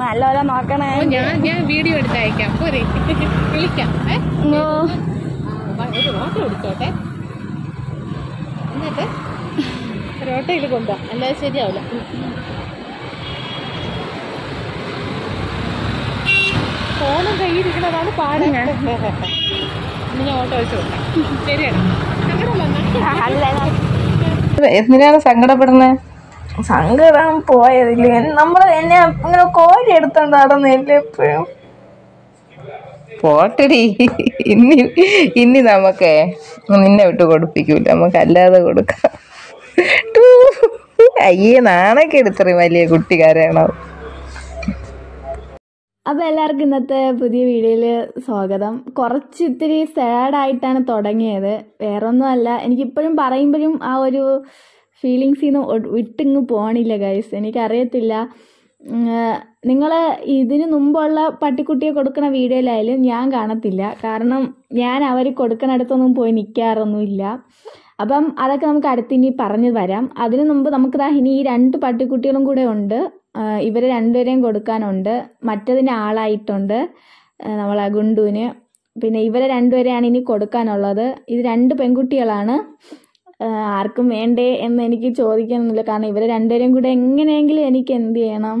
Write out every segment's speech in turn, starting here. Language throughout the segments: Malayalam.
നല്ലപോലെ നോക്കണേ. ഞാൻ ഞാൻ വീഡിയോ എടുത്ത് അയക്കാം പോരെ. വിളിക്കാം. ഒരു ഓട്ടോ എടുത്തോട്ടെ. എന്നിട്ട് ഒരു ഓട്ടോയിൽ കൊണ്ടുപോകാം അല്ലാതെ ശരിയാവില്ല ഫോണും കയ്യിരിക്കണതാണ് പാട് ഞാൻ ഓട്ടോ വെച്ച് കൊടുക്കാം. ശരിയാണ് സങ്കടം അല്ല. എന്തിനാണ് സങ്കടപ്പെടുന്നത് സങ്കടം പോയതില്ല നമ്മൾ എന്നെ ഇങ്ങനെ കോരി എടുത്തോണ്ട് നടന്നില്ല എപ്പോഴും? പോട്ടടി. ഇനി ഇനി നമുക്ക് നിന്നെ വിട്ട് കൊടുപ്പിക്കൂല. നമുക്ക് അല്ലാതെ കൊടുക്കാം അയ്യേ നാണൊക്കെ എടുത്തറി വലിയ കുട്ടിക്കാരാണോ? അപ്പോൾ എല്ലാവർക്കും ഇന്നത്തെ പുതിയ വീഡിയോയിൽ സ്വാഗതം. കുറച്ച് ഇത്തിരി സാഡായിട്ടാണ് തുടങ്ങിയത്. വേറൊന്നുമല്ല. എനിക്കിപ്പോഴും പറയുമ്പോഴും ആ ഒരു ഫീലിങ്സിൽ നിന്ന് വിട്ടിങ്ങ് പോകണില്ല ഗൈസ് എനിക്കറിയത്തില്ല. നിങ്ങൾ ഇതിന് മുമ്പുള്ള പട്ടിക്കുട്ടിയെ കൊടുക്കുന്ന വീഡിയോയിലായാലും ഞാൻ കാണത്തില്ല. കാരണം ഞാൻ അവർ കൊടുക്കുന്നിടത്തൊന്നും പോയി നിൽക്കാറൊന്നുമില്ല അപ്പം അതൊക്കെ നമുക്ക് അടുത്തിനി പറഞ്ഞു വരാം അതിനു മുമ്പ് നമുക്ക് ദാ ഇനി ഈ രണ്ട് പട്ടിക്കുട്ടികളും കൂടെ ഉണ്ട്. ഇവർ രണ്ടുപേരെയും കൊടുക്കാനുണ്ട്. മറ്റതിന് ആളായിട്ടുണ്ട് നമ്മളെ ഗുണ്ടുവിന്. പിന്നെ ഇവരെ രണ്ടുപേരെയാണ് ഇനി കൊടുക്കാനുള്ളത്. ഇത് രണ്ട് പെൺകുട്ടികളാണ്. ആർക്കും വേണ്ടേ എന്ന് എനിക്ക് ചോദിക്കണമെന്നില്ല കാരണം ഇവരെ രണ്ടുപേരും കൂടെ എങ്ങനെയെങ്കിലും എനിക്ക് എന്ത് ചെയ്യണം?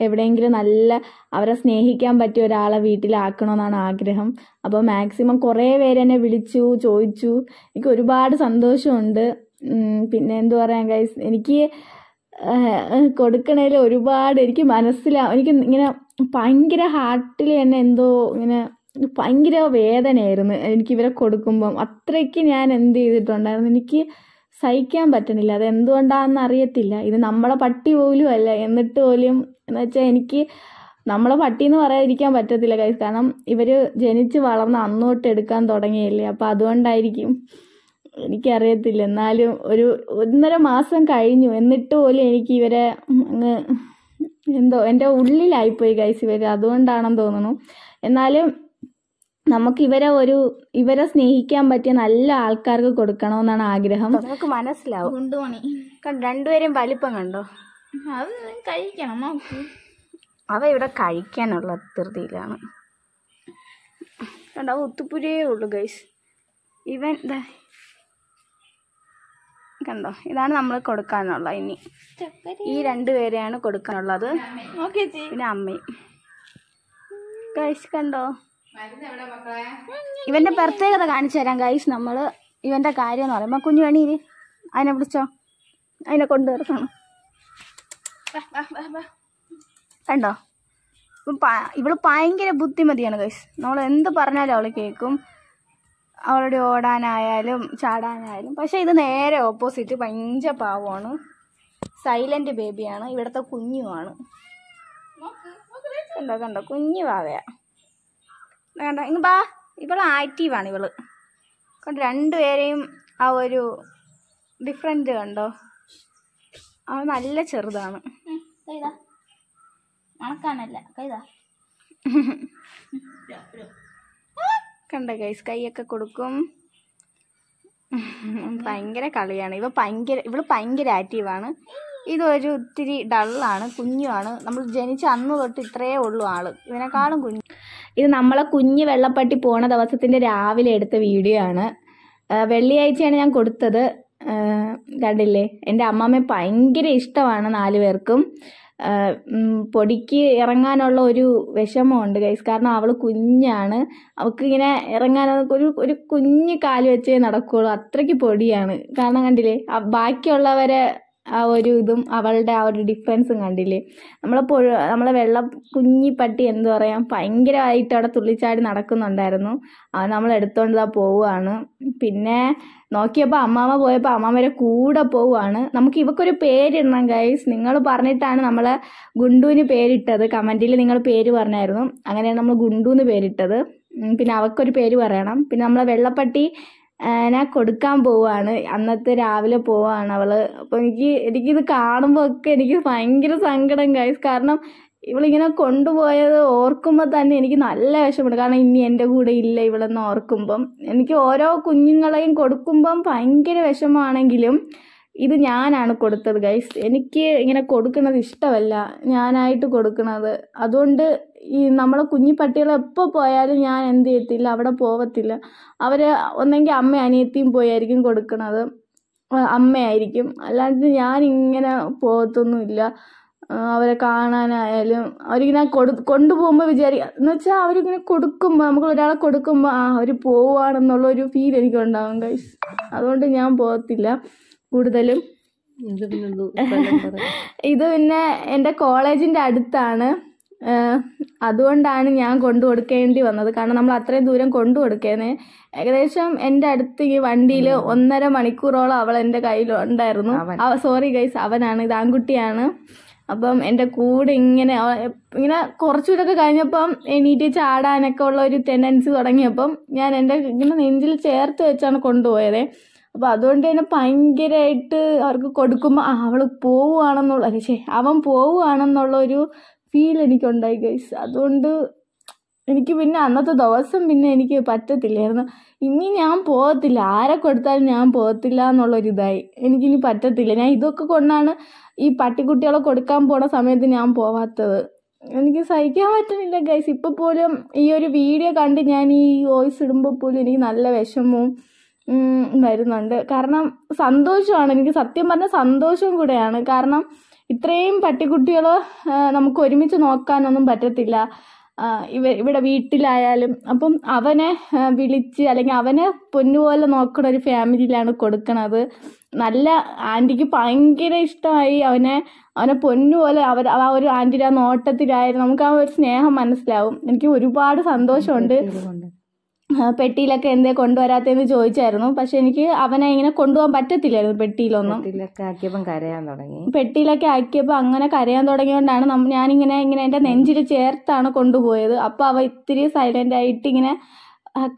എവിടെയെങ്കിലും നല്ല അവരെ സ്നേഹിക്കാൻ പറ്റിയ ഒരാളെ വീട്ടിലാക്കണമെന്നാണ് ആഗ്രഹം. അപ്പോൾ മാക്സിമം കുറേ പേര് എന്നെ വിളിച്ചു ചോദിച്ചു. എനിക്ക് ഒരുപാട് സന്തോഷമുണ്ട്. പിന്നെ എന്തു പറയാൻ ഗൈസ് എനിക്ക് കൊടുക്കണേൽ ഒരുപാട് എനിക്ക് മനസ്സിലാവും എനിക്ക് ഇങ്ങനെ ഭയങ്കര ഹാർട്ടിൽ തന്നെ എന്തോ ഇങ്ങനെ ഭയങ്കര വേദനയായിരുന്നു. എനിക്ക് ഇവരെ കൊടുക്കുമ്പം അത്രയ്ക്ക് ഞാൻ എന്ത് ചെയ്തിട്ടുണ്ടായിരുന്നു? എനിക്ക് സഹിക്കാൻ പറ്റണില്ല. അത് എന്തുകൊണ്ടാണെന്ന് അറിയത്തില്ല. ഇത് നമ്മളെ പട്ടി പോലും അല്ല. എന്നിട്ട് പോലും എന്ന് വെച്ചാൽ എനിക്ക് നമ്മളെ പട്ടി എന്ന് പറയാതിരിക്കാൻ പറ്റത്തില്ല കൈസ് കാരണം ഇവർ ജനിച്ച് വളർന്ന് അന്നോട്ട് എടുക്കാൻ തുടങ്ങിയല്ലേ. അപ്പോൾ അതുകൊണ്ടായിരിക്കും എനിക്കറിയത്തില്ല. എന്നാലും ഒരു ഒന്നര മാസം കഴിഞ്ഞു. എന്നിട്ട് പോലും എനിക്ക് ഇവരെ അങ്ങ് എന്തോ എന്റെ ഉള്ളിലായിപ്പോയി കൈസ് ഇവർ അതുകൊണ്ടാണെന്ന് തോന്നുന്നു. എന്നാലും നമുക്ക് ഇവരെ ഒരു ഇവരെ സ്നേഹിക്കാൻ പറ്റിയ നല്ല ആൾക്കാർക്ക് കൊടുക്കണമെന്നാണ് ആഗ്രഹം. നമുക്ക് മനസ്സിലാവും. രണ്ടുപേരും വലിപ്പം കണ്ടോ? അത് കഴിക്കണം നോക്ക്. അവ ഇവിടെ കഴിക്കാനുള്ള ധൃതിയിലാണ്. കണ്ടോ ഒത്തുപുരേ ഉള്ളൂ ഗൈസ് ഇവൻ കണ്ടോ ഇതാണ് നമ്മൾ കൊടുക്കാനുള്ള ഇനി. ഈ രണ്ടുപേരെയാണ് കൊടുക്കാനുള്ളത്. പിന്നെ അമ്മയും. ഗൈസ് കണ്ടോ? ഇവന്റെ പ്രത്യേകത കാണിച്ചു തരാം ഗൈസ് നമ്മൾ ഇവന്റെ കാര്യം എന്ന് പറയുമ്പോൾ കുഞ്ഞു വേണി അതിനെ വിളിച്ചോ അതിനെ കൊണ്ടുവരണം കണ്ടോ? ഇവൾ ഭയങ്കര ബുദ്ധിമതിയാണ് ഗൈസ് നമ്മൾ എന്ത് പറഞ്ഞാലും അവൾ കേൾക്കും അവളുടെ ഓടാനായാലും ചാടാനായാലും. പക്ഷെ ഇത് നേരെ ഓപ്പോസിറ്റ് പഞ്ച പാവമാണ്. സൈലന്റ് ബേബിയാണ് ഇവിടുത്തെ കുഞ്ഞുമാണ് കണ്ടോ കണ്ടോ? കുഞ്ഞു പാവയാ. കണ്ടോ? ഇങ്ങ് ബാ. ഇവൾ ആക്റ്റീവാണ് ഇവൾ. കണ്ടോ? രണ്ടുപേരെയും ആ ഒരു ഡിഫറെന്റ് കണ്ടോ? അവൾ നല്ല ചെറുതാണ്. മണക്കാനല്ല കൈതാ കണ്ടോ ഗൈസ് കൈയൊക്കെ കൊടുക്കും. ഭയങ്കര കളിയാണ്. ഇവ ഭയങ്കര ഇവൾ ഭയങ്കര ആക്റ്റീവാണ് ഇതൊരു ഇത്തിരി ഡള്ളാണ് കുഞ്ഞുമാണ് നമ്മൾ ജനിച്ച അന്ന് തൊട്ട് ഇത്രയേ ഉള്ളൂ ആൾ. ഇതിനെക്കാളും കുഞ്ഞു. ഇത് നമ്മളെ കുഞ്ഞ് വെള്ളപ്പട്ടി പോണ ദിവസത്തിന്റെ രാവിലെ എടുത്ത വീഡിയോ ആണ്. വെള്ളിയാഴ്ചയാണ് ഞാൻ കൊടുത്തത്. കണ്ടില്ലേ? എന്റെ അമ്മമ്മ ഭയങ്കര ഇഷ്ടമാണ് നാലു പേർക്കും. പൊടിക്ക് ഇറങ്ങാനുള്ള ഒരു വിഷമമുണ്ട് ഗൈസ്. കാരണം അവൾ കുഞ്ഞാണ്. അവൾക്ക് ഇങ്ങനെ ഇറങ്ങാൻ ഒരു ഒരു കുഞ്ഞു കാൽ വെച്ചേ നടക്കുകയുള്ളൂ അത്രയ്ക്ക് പൊടിയാണ്. കാരണം കണ്ടില്ലേ? ബാക്കിയുള്ളവരെ ആ ഒരു ഇതും അവളുടെ ആ ഒരു ഡിഫറൻസും കണ്ടില്ലേ? നമ്മളെ പുഴ നമ്മളെ വെള്ള കുഞ്ഞിപ്പട്ടി എന്തു പറയാം ഭയങ്കരമായിട്ട് അവിടെ തുള്ളിച്ചാടി നടക്കുന്നുണ്ടായിരുന്നു. അത് നമ്മൾ എടുത്തോണ്ട് ഇതാ പോവുകയാണ്. പിന്നെ നോക്കിയപ്പോൾ അമ്മാമ്മ പോയപ്പോൾ അമ്മാമ്മയുടെ കൂടെ പോവുകയാണ്. നമുക്ക് ഇവക്കൊരു പേരിടണം ഗൈസ് നിങ്ങൾ പറഞ്ഞിട്ടാണ് നമ്മൾ ഗുണ്ടുവിന് പേരിട്ടത്. കമന്റിൽ നിങ്ങൾ പേര് പറഞ്ഞായിരുന്നു. അങ്ങനെയാണ് നമ്മൾ ഗുണ്ടുന്ന് പേരിട്ടത്. പിന്നെ അവക്കൊരു പേര് പറയണം. പിന്നെ നമ്മളെ വെള്ളപ്പട്ടി ഞാൻ കൊടുക്കാൻ പോവാണ്. അന്നത്തെ രാവിലെ പോവാണ് അവൾ. അപ്പോൾ എനിക്ക് എനിക്കിത് കാണുമ്പോൾ ഒക്കെ എനിക്ക് ഭയങ്കര സങ്കടം ഗൈസ് കാരണം ഇവളിങ്ങനെ കൊണ്ടുപോയത് ഓർക്കുമ്പോൾ തന്നെ എനിക്ക് നല്ല വിഷമമുണ്ട്. കാരണം ഇനി എന്റെ കൂടെ ഇല്ല ഇവളെന്ന് ഓർക്കുമ്പം. എനിക്ക് ഓരോ കുഞ്ഞുങ്ങളെയും കൊടുക്കുമ്പം ഭയങ്കര വിഷമമാണെങ്കിലും ഇത് ഞാനാണ് കൊടുത്തത് ഗൈസ് എനിക്ക് ഇങ്ങനെ കൊടുക്കുന്നത് ഇഷ്ടമല്ല. ഞാനായിട്ട് കൊടുക്കുന്നത്. അതുകൊണ്ട് ഈ നമ്മളെ കുഞ്ഞി പട്ടികൾ എപ്പോൾ പോയാലും ഞാൻ എന്ത് ചെയ്യത്തില്ല അവിടെ പോവത്തില്ല. അവർ ഒന്നെങ്കിൽ അമ്മ അനിയത്തിയും പോയായിരിക്കും കൊടുക്കുന്നത്. അമ്മയായിരിക്കും. അല്ലാണ്ട് ഞാൻ ഇങ്ങനെ പോകത്തൊന്നുമില്ല അവരെ കാണാനായാലും അവരിങ്ങനെ കൊടു കൊണ്ടുപോകുമ്പോൾ വിചാരിക്കുക എന്ന് വെച്ചാൽ അവരിങ്ങനെ കൊടുക്കുമ്പോൾ നമുക്ക് ഒരാളെ കൊടുക്കുമ്പോൾ ആ അവർ പോവുകയാണെന്നുള്ള ഒരു ഫീൽ എനിക്കുണ്ടാവും ഗൈസ് അതുകൊണ്ട് ഞാൻ പോകത്തില്ല. കൂടുതലും? ഇത് പിന്നെ എന്റെ കോളേജിന്റെ അടുത്താണ്. അതുകൊണ്ടാണ് ഞാൻ കൊണ്ടു കൊടുക്കേണ്ടി വന്നത്. കാരണം നമ്മൾ അത്രയും ദൂരം കൊണ്ടു കൊടുക്കേനെ. ഏകദേശം എന്റെ അടുത്ത് ഈ വണ്ടിയിൽ ഒന്നര മണിക്കൂറോളം അവൾ എന്റെ കയ്യിൽ ഉണ്ടായിരുന്നു. സോറി ഗൈസ് അവനാണ്. ഇത് ആൺകുട്ടിയാണ്. അപ്പം എന്റെ കൂടെ ഇങ്ങനെ ഇങ്ങനെ കുറച്ചുകൂടെയൊക്കെ കഴിഞ്ഞപ്പം എണീറ്റ് ചാടാനൊക്കെ ഉള്ള ഒരു ടെൻഡൻസി തുടങ്ങിയപ്പം ഞാൻ എന്റെ ഇങ്ങനെ നെഞ്ചിൽ ചേർത്ത് വെച്ചാണ് കൊണ്ടുപോയത്. അപ്പോൾ അതുകൊണ്ട് തന്നെ ഭയങ്കരമായിട്ട് അവർക്ക് കൊടുക്കുമ്പോൾ ആ അവൾ പോവുകയാണെന്നുള്ള പക്ഷേ അവൻ പോവുകയാണെന്നുള്ള ഒരു ഫീൽ എനിക്കുണ്ടായി ഗൈസ് അതുകൊണ്ട് എനിക്ക് പിന്നെ അന്നത്തെ ദിവസം പിന്നെ എനിക്ക് പറ്റത്തില്ലായിരുന്നു. ഇനി ഞാൻ പോകത്തില്ല. ആരെ കൊടുത്താലും ഞാൻ പോകത്തില്ല എന്നുള്ളൊരിതായി. എനിക്കിനി പറ്റത്തില്ല. ഞാൻ ഇതൊക്കെ കൊണ്ടാണ് ഈ പട്ടിക്കുട്ടികളെ കൊടുക്കാൻ പോണ സമയത്ത് ഞാൻ പോവാത്തത്. എനിക്ക് സഹിക്കാൻ പറ്റുന്നില്ല ഗൈസ് ഇപ്പോൾ പോലും ഈ ഒരു വീഡിയോ കണ്ട് ഞാൻ ഈ വോയിസ് ഇടുമ്പോൾ പോലും എനിക്ക് നല്ല വിഷമവും വരുന്നുണ്ട്. കാരണം സന്തോഷമാണ്. എനിക്ക് സത്യം പറഞ്ഞാൽ സന്തോഷവും കൂടെയാണ്. കാരണം ഇത്രയും പട്ടിക്കുട്ടികൾ നമുക്ക് ഒരുമിച്ച് നോക്കാനൊന്നും പറ്റത്തില്ല. ഇവ ഇവിടെ വീട്ടിലായാലും. അപ്പം അവനെ വിളിച്ച് അല്ലെങ്കിൽ അവനെ പൊന്നുപോലെ നോക്കുന്ന ഒരു ഫാമിലിയിലാണ് കൊടുക്കണത്. നല്ല ആന്റിക്ക് ഭയങ്കര ഇഷ്ടമായി അവനെ അവനെ പൊന്നുപോലെ അവർ ആ ഒരു ആന്റിയുടെ ആ നോട്ടത്തിലായാലും നമുക്ക് ആ ഒരു സ്നേഹം മനസ്സിലാവും. എനിക്ക് ഒരുപാട് സന്തോഷമുണ്ട്. പെട്ടിയിലൊക്കെ എന്തേ കൊണ്ടുവരാത്തതെന്ന് ചോദിച്ചായിരുന്നു. പക്ഷെ എനിക്ക് അവനെ ഇങ്ങനെ കൊണ്ടുപോകാൻ പറ്റത്തില്ലായിരുന്നു പെട്ടിയിലൊന്നും. ആക്കിയപ്പം കരയാൻ തുടങ്ങി. പെട്ടിയിലൊക്കെ ആക്കിയപ്പോൾ അങ്ങനെ കരയാൻ തുടങ്ങിയോണ്ടാണ് ഞാനിങ്ങനെ ഇങ്ങനെ എന്റെ നെഞ്ചിൽ ചേർത്താണ് കൊണ്ടുപോയത്. അപ്പോൾ അവ ഇത്തിരി സൈലന്റ് ആയിട്ട് ഇങ്ങനെ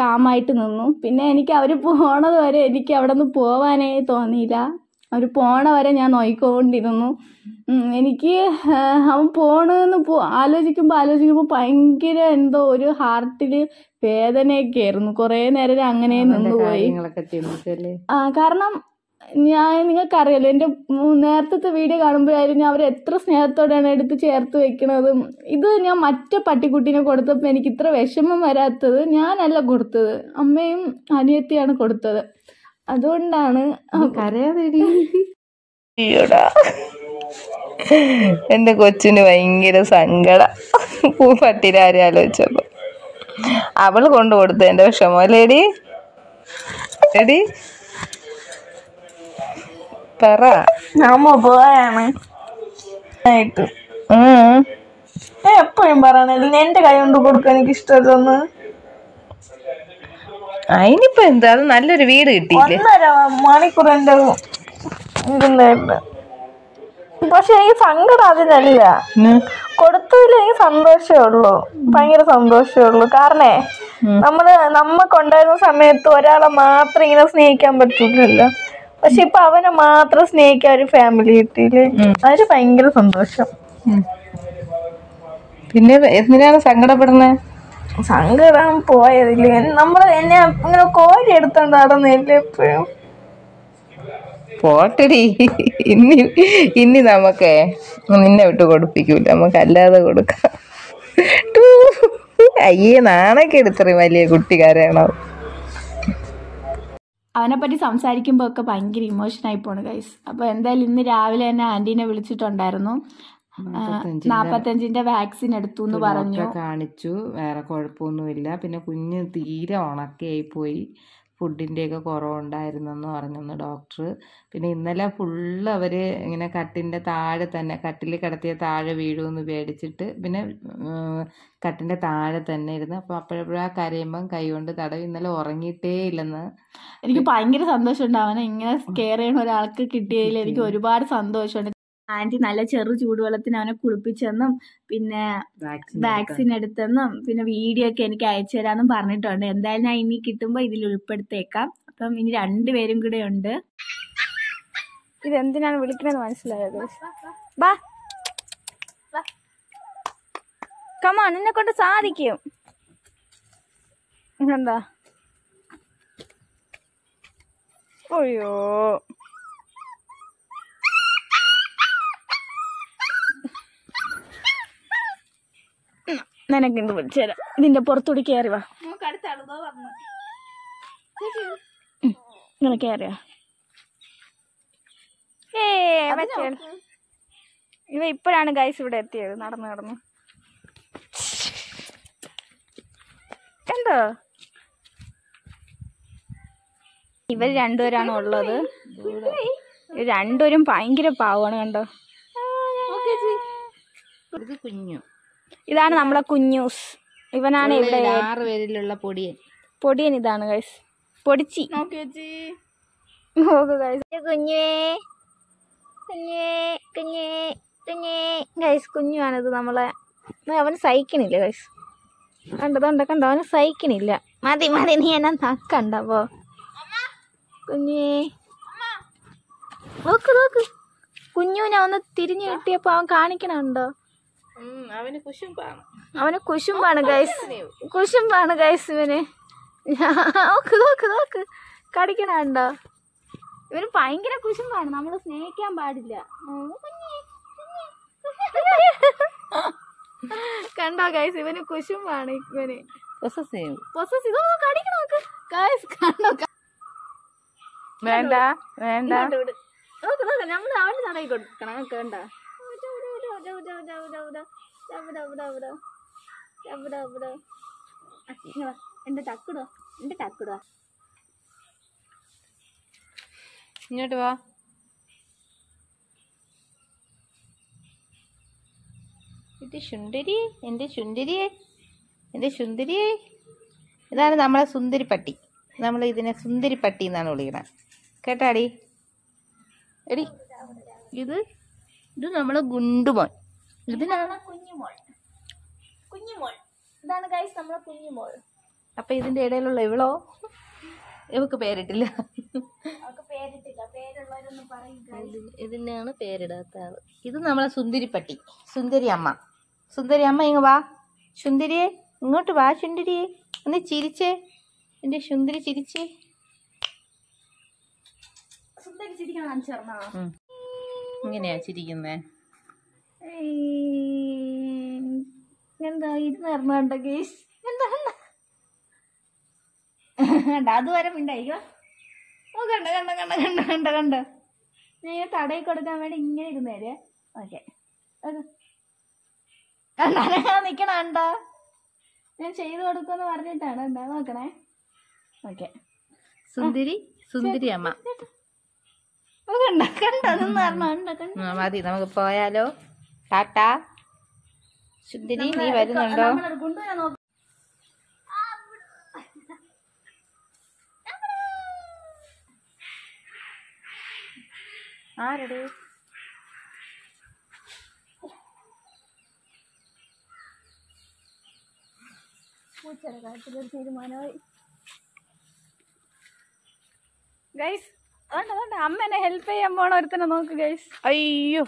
കാമായിട്ട് നിന്നു. പിന്നെ എനിക്ക് അവർ പോണത് വരെ എനിക്ക് അവിടെ നിന്ന് പോവാനേ തോന്നിയില്ല. അവർ പോണ വരെ ഞാൻ നോക്കിക്കൊണ്ടിരുന്നു ഉം, എനിക്ക് അവൻ പോണെന്ന് പോ ആലോചിക്കുമ്പോൾ ആലോചിക്കുമ്പോൾ ഭയങ്കര എന്തോ ഒരു ഹാർട്ടിൽ വേദനയൊക്കെ ആയിരുന്നു കുറേ നേരം അങ്ങനെ നിന്നുപോയി. ആ കാരണം ഞാൻ നിങ്ങൾക്കറിയാലോ എന്റെ എന്റെ നേരത്തെ വീഡിയോ കാണുമ്പോഴായാലും ഞാൻ അവരെ എത്ര സ്നേഹത്തോടെയാണ് എടുത്ത് ചേർത്ത് വെക്കണതും. ഇത് ഞാൻ മറ്റേ പട്ടിക്കുട്ടീനെ കൊടുത്തപ്പോൾ എനിക്ക് ഇത്ര വിഷമം വരാത്തത് ഞാനല്ല കൊടുത്തത്. അമ്മയും അനിയത്തിയാണ് കൊടുത്തത്. അതുകൊണ്ടാണ് എന്റെ കൊച്ചിന് ഭയങ്കര സങ്കട. പൂപ്പട്ടിരാരെ ആലോചിച്ചപ്പോ. അവൾ കൊണ്ടു കൊടുത്തതിന്റെ വിഷമോ ലേഡി ലേഡി പറ. ഞാൻ ഉം. എപ്പോഴും പറയണല്ലോ എന്റെ കൈ കൊണ്ട് കൊടുക്കാൻ എനിക്ക് ഇഷ്ടമല്ലെന്ന്. അതിനിപ്പോ എന്താ? അത് നല്ലൊരു വീട് കിട്ടിയില്ലേ? ഒന്നര മണിക്കൂർ എന്റെ പക്ഷെ എനിക്ക് സങ്കടം അതിനല്ല. കൊടുത്തതിൽ എനിക്ക് സന്തോഷമേ ഉള്ളൂ. ഭയങ്കര സന്തോഷമേ ഉള്ളൂ. കാരണേ നമ്മൾ നമ്മക്കുണ്ടായിരുന്ന സമയത്ത് ഒരാളെ മാത്രം ഇങ്ങനെ സ്നേഹിക്കാൻ പറ്റില്ലല്ലോ പക്ഷെ ഇപ്പൊ അവനെ മാത്രം സ്നേഹിക്കാൻ ഒരു ഫാമിലി കിട്ടിയില്ലേ? അതിന് ഭയങ്കര സന്തോഷം. പിന്നെ എന്തിനാണ് സങ്കടപ്പെടുന്നത് സങ്കടം പോയതില്ലേ നമ്മൾ എന്നെ ഇങ്ങനെ കോരി എടുത്തോണ്ട് നടന്നില്ലേ എപ്പോഴും പോട്ടടി. ഇനി ഇനി നമുക്ക് നിന്നെ വിട്ട് കൊടുപ്പിക്കൂല. നമുക്ക് അല്ലാതെ കൊടുക്കാം അയ്യേ നാണൊക്കെ എടുത്തറി വലിയ കുട്ടിക്കാരാണോ? അവനെ പറ്റി സംസാരിക്കുമ്പോൾ ഒക്കെ ഭയങ്കര ഇമോഷൻ ആയി പോണു ഗൈസ് അപ്പോൾ എന്തായാലും ഇന്ന് രാവിലെ തന്നെ ആന്റീനെ വിളിച്ചിട്ടുണ്ടായിരുന്നു. നാപ്പത്തഞ്ചിന്റെ വാക്സിൻ എടുത്തു എന്ന് പറഞ്ഞു. കാണിച്ചു വേറെ കുഴപ്പമൊന്നുമില്ല. പിന്നെ കുഞ്ഞ് തീരെ ഉണക്കയായി പോയി. ഫുഡിന്റെയൊക്കെ കുറവുണ്ടായിരുന്നെന്ന് പറഞ്ഞെന്ന് ഡോക്ടർ പിന്നെ ഇന്നലെ ഫുള്ള് അവർ ഇങ്ങനെ കട്ടിന്റെ താഴെ തന്നെ കട്ടിൽ കിടത്തിയ താഴെ വീഴുമെന്ന് പേടിച്ചിട്ട് പിന്നെ കട്ടിന്റെ താഴെ തന്നെ ഇരുന്ന് അപ്പോൾ അപ്പോഴപ്പോഴാ കരയുമ്പം കൈ കൊണ്ട് തടവി ഇന്നലെ ഉറങ്ങിയിട്ടേ ഇല്ലെന്ന്. എനിക്ക് ഭയങ്കര സന്തോഷമുണ്ട്. അവനെ ഇങ്ങനെ കെയർ ചെയ്യണ ഒരാൾക്ക് കിട്ടിയതിൽ എനിക്ക് ഒരുപാട് സന്തോഷമുണ്ട്. ആന്റി നല്ല ചെറു ചൂടുവെള്ളത്തിന് അവനെ കുളിപ്പിച്ചെന്നും പിന്നെ വാക്സിൻ എടുത്തെന്നും പിന്നെ വീഡിയോ ഒക്കെ എനിക്ക് അയച്ചു തരാമെന്നും പറഞ്ഞിട്ടുണ്ട്. എന്തായാലും ഞാൻ ഇനി കിട്ടുമ്പോൾ ഇതിൽ ഉൾപ്പെടുത്തേക്കാം അപ്പം ഇനി രണ്ടുപേരും കൂടെ ഉണ്ട്. ഇതെന്തിനാണ് വിളിക്കണമെന്ന് മനസ്സിലായത് ബാ. കമാ നിന്നെ കൊണ്ട് സാധിക്കും. എന്താ അയ്യോ. നിനക്ക് ഇത് വിളിച്ചു തരാം ഇതിന്റെ പുറത്തൂടി കയറി വാ ഇങ്ങനെ കയറി വാ ഏ ഇവ ഇപ്പോഴാണ് ഗൈസ് ഇവിടെ എത്തിയത് നടന്നു നടന്നു. എന്തോ? ഇവർ രണ്ടുപേരാണ് ഉള്ളത്? രണ്ടുപേരും ഭയങ്കര പാവാണ് കണ്ടോ? കുഞ്ഞു. ഇതാണ് നമ്മളെ കുഞ്ഞൂസ്. ഇവനാണ് ഇവിടെ ആറ് പേരിലുള്ള പൊടിയൻ. പൊടിയൻ ഇതാണ് ഗൈസ് പൊടിച്ചി. നോക്കി ഗൈസ് കുഞ്ഞേ കുഞ്ഞേ കുഞ്ഞേ കുഞ്ഞേ. ഗൈസ് കുഞ്ഞുവാണിത് നമ്മളെ. അവൻ സഹിക്കണില്ല ഗൈസ് കണ്ടതുണ്ട് കണ്ടോ അവന് സഹിക്കണില്ല. മതി മതി നീ എന്നെ നക്കണ്ട അപ്പോ കുഞ്ഞേ. നോക്ക് നോക്ക്. കുഞ്ഞുവിനെ ഒന്ന് തിരിഞ്ഞു കിട്ടിയപ്പോ അവൻ കാണിക്കണുണ്ടോ? അവന് കുശുമ്പാണ്. ഗൈസ് കുശുമ്പാണ് ഗൈസ് ഇവന്. നോക്ക് നോക്ക് നോക്ക്. കടിക്കണുണ്ടോ? ഇവന് ഭയങ്കര കുശുമ്പാണ്. നമ്മൾ സ്നേഹിക്കാൻ പാടില്ല. ഉം, കുഞ്ഞേ, കുഞ്ഞേ. കണ്ടോ ഗൈസ് ഇവന് കുശുമ്പാണ് ഇവന്. വേണ്ട വേണ്ട. നമ്മൾ അവന്റെ നോക്ക് കൊടുക്കണം. കണ്ടോ? Udah udah udah udah udah udah udah udah udah നോക്ക് കണ്ടോ എന്റെ ടക്കിടോ എന്റെ ടക്കിടോ ഇങ്ങോട്ട് വാ ഇത് ശുണ്ടരി എന്റെ ശുണ്ടരിയെ എന്റെ ശുണ്ടരിയെ ഇതാണ് നമ്മളെ സുന്ദരിപ്പട്ടി. നമ്മൾ ഇതിനെ സുന്ദരിപ്പട്ടി എന്നാണ് വിളിക്കുന്നത് കേട്ടാടി? എടി ഇത് ഇത് നമ്മളെ ഗുണ്ടുമോൻ ഇതിനാണ് കുഞ്ഞുമോൾ. കുഞ്ഞുമോൾ. ഇതാണ് ഗൈസ് നമ്മളെ കുഞ്ഞുമോൾ. അപ്പൊ ഇതിന്റെ ഇടയിലുള്ള ഇവളോ? ഇവക്ക് പേരിട്ടില്ല. ഇതിനാണ് പേരിടാത്ത ആൾ ഇത് നമ്മളെ സുന്ദരിപ്പട്ടി. സുന്ദരി അമ്മ. സുന്ദരി അമ്മ ഇങ്ങ് വാ. സുന്ദരിയെ ഇങ്ങോട്ട് വാ സുന്ദരിയെ ഒന്ന് ചിരിച്ചേ. എന്റെ സുന്ദരി ചിരിച്ചേ. സുന്ദരി ചിരിക്കാൻ കാണിച്ചേർന്നോ ഉം. ഇങ്ങനെയാ ചിരിക്കുന്നേ? എന്താ ഇരുന്ന് ഇറങ്ങണ്ട ഗേസ് എന്താ കണ്ട അതുവരെ മിണ്ടായിക്കോ ഓ കണ്ട കണ്ട കണ്ട കണ്ട കണ്ട കണ്ട. ഞാൻ തടയിൽ കൊടുക്കാൻ വേണ്ടി ഇങ്ങനെ ഇരുന്നേര് ഓക്കെ. നിക്കണ കണ്ട. ഞാൻ ചെയ്തു കൊടുക്കുമെന്ന് പറഞ്ഞിട്ടാണ്. എന്താ നോക്കണേ. ഓക്കെ. സുന്ദരി സുന്ദരി അമ്മ ഓ കണ്ട കണ്ട നിന്ന് പറഞ്ഞ കണ്ട കണ്ട ആ, മതി നമുക്ക് പോയാലോ. ടാറ്റ. സുന്ദരി നീ വരുന്നുണ്ടോ? ആരടി? പൂച്ചയുടെ കാര്യത്തിലൊരു തീരുമാനമായി. ഗൈസ് അതുകൊണ്ട് അതുകൊണ്ട്. അമ്മ എന്നെ ഹെൽപ്പ് ചെയ്യാൻ പോണ ഒരുത്തനെ നോക്ക് ഗൈസ് അയ്യോ.